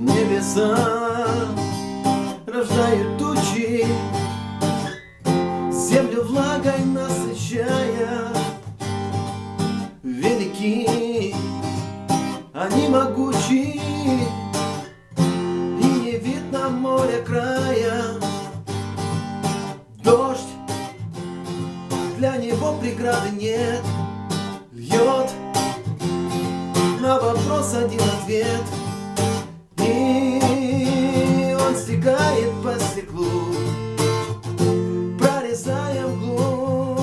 Небеса рождают тучи, Землю влагой насыщая. Велики, они могучи, И не видно моря края. Дождь, для него преграды нет, Льет на вопрос один ответ — стекает по стеклу, прорезая мглу.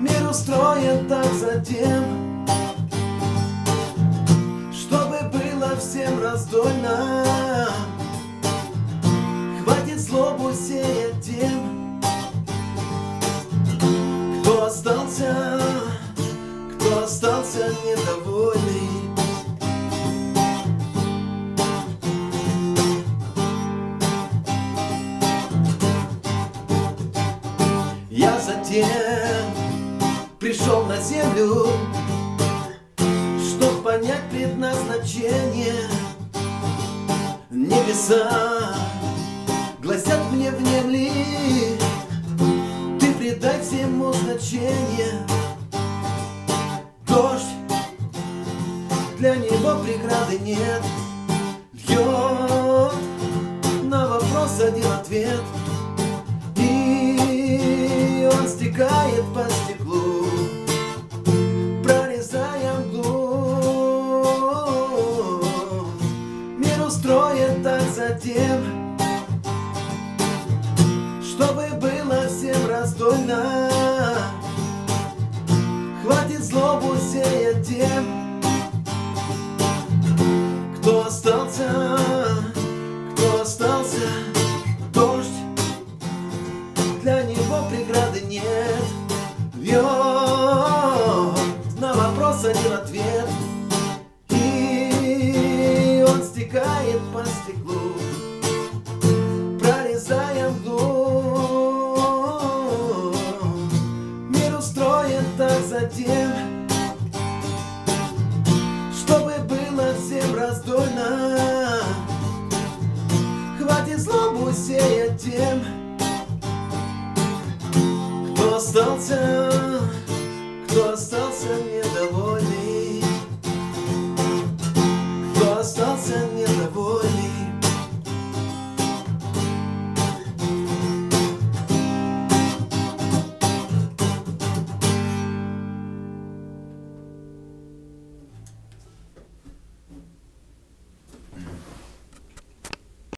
Мир устроен так затем, чтобы было всем раздольно. Хватит злобу сеять тем, кто остался, кто остался недовольный. Я затем пришел на землю, Чтоб понять предназначение. Небеса гласят мне внемли Ты придай всему значение. Дождь, для него преграды нет. Льет на вопрос один ответ — затем, чтобы было всем раздольно. Хватит злобу сеять тем, кто остался, кто остался. Дождь для него преграды нет Бьет на вопрос один ответ стекает по стеклу затем Чтобы было всем раздольно. Хватит злобу сеять тем остался